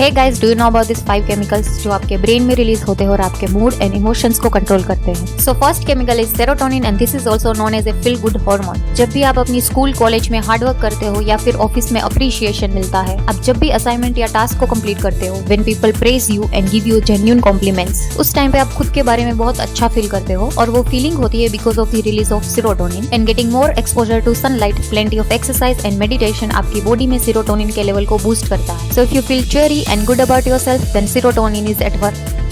Hey guys do you know about this five chemicals जो आपके brain में release होते हैं और आपके मूड एंड इमोशंस को कंट्रोल करते हैं? So first chemical is serotonin and this is also known as a feel good hormone जब भी आप अपनी स्कूल कॉलेज में हार्डवर्क करते हो या फिर ऑफ़िस में अप्रिशिएशन मिलता है, आप जब भी असाइनमेंट या टास्क को कंप्लीट करते हो when people praise you and give you genuine compliments उस टाइम पे आप खुद के बारे में बहुत अच्छा फील करते हो और वो फीलिंग होती है because of the release of serotonin and getting more exposure to sunlight plenty of exercise and meditation आपकी बॉडी में सीरोटोनिन के लेवल को बूस्ट करता है। So if you feel cheery and good about yourself, then serotonin is at work.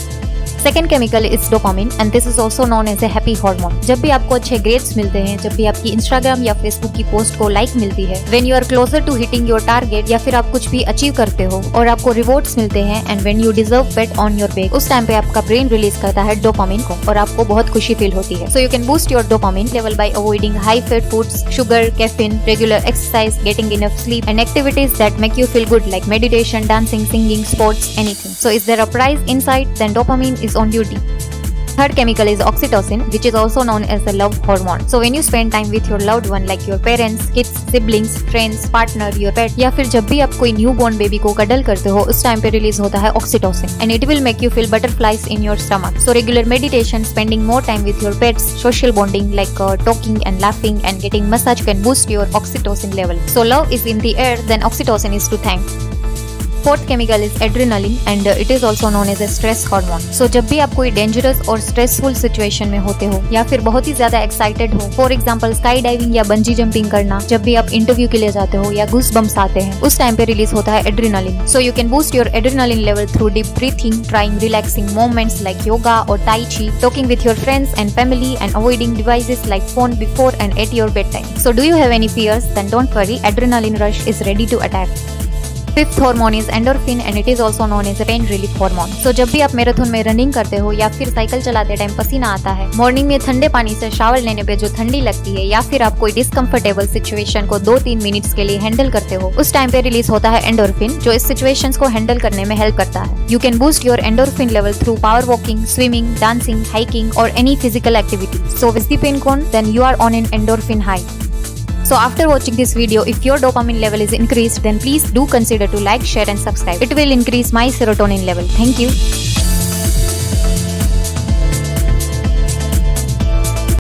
Second chemical is dopamine and this is also known as a happy hormone जब भी आपको अच्छे grades मिलते हैं, जब भी आपकी इंस्टाग्राम या फेसबुक की पोस्ट को लाइक मिलती है when you are closer to hitting your target या फिर आप कुछ भी अचीव करते हो, और आपको रिवॉर्ड्स मिलते हैं and when you deserve pat on your back उस टाइम पे आपका ब्रेन रिलीज़ करता है डोपामिन को, और आपको बहुत खुशी फील होती है। So you can boost your dopamine level by avoiding high fat foods sugar caffeine regular exercise getting enough sleep and activities that make you feel good like meditation dancing singing sports anything so is there a prize inside then dopamine is On duty Third chemical is oxytocin, which is also known as the love hormone. So when you spend time with your loved one like your parents, kids, siblings, friends, partner, your pet या फिर जब भी आप कोई new born baby को cuddle करते हो उस टाइम पे रिलीज होता है oxytocin and it will make you feel butterflies in your stomach so regular meditation spending more time with your pets social bonding like talking and laughing and getting massage can boost your oxytocin level. So love is in the air, then oxytocin is to thank. Fourth chemical is adrenaline and it is also known as a stress hormone so जब भी आप कोई dangerous और stressful situation में होते हो, या फिर बहुत ही ज़्यादा एक्साइटेड हो फॉर एग्ज़ाम्पल स्काई डाइविंग या बंजी जंपिंग करना, जब भी आप इंटरव्यू के लिए जाते हो या घुस बम्स आते हैं, उस टाइम पे रिलीज़ होता है adrenaline so you can boost your adrenaline level through deep breathing trying relaxing movements like yoga और tai chi talking with your friends and family and avoiding devices like phone before and at your bed time so do you have any fears then don't worry adrenaline rush is ready to attack fifth hormone is endorphin and it is also known as pain relief hormone so जब भी आप marathon में running करते हो या फिर cycle चलाते time पसीना आता है मॉर्निंग में ठंडे पानी से शावर लेने पे जो ठंडी लगती है या फिर आप कोई डिस्कम्फर्टेबल सिचुएशन को दो तीन मिनट्स के लिए हैंडल करते हो, उस टाइम पे रिलीज़ होता है एंडोरफिन जो इस सिचुएशन को हैंडल करने में हेल्प करता है। You can boost your endorphin level through power walking swimming dancing hiking और any physical activity so with the pain gone then you are on an endorphin high So after watching this video, if your dopamine level is increased, then please do consider to like, share and subscribe. It will increase my serotonin level. Thank you.